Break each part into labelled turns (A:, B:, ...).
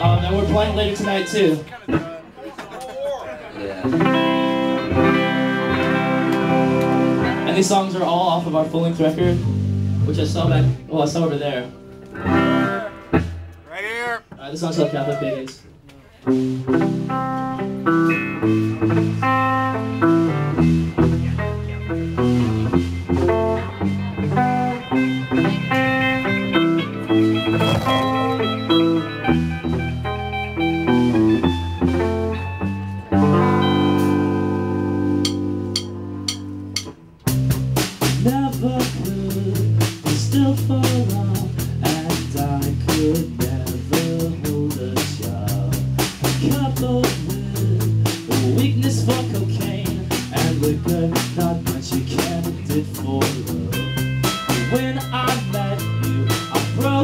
A: Oh, and we're playing later tonight too.
B: yeah.
A: And these songs are all off of our full-length record, which I saw back. Well, I saw over there.
C: Right here.
A: All right, this song's called Catholic Pagans.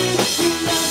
A: You know.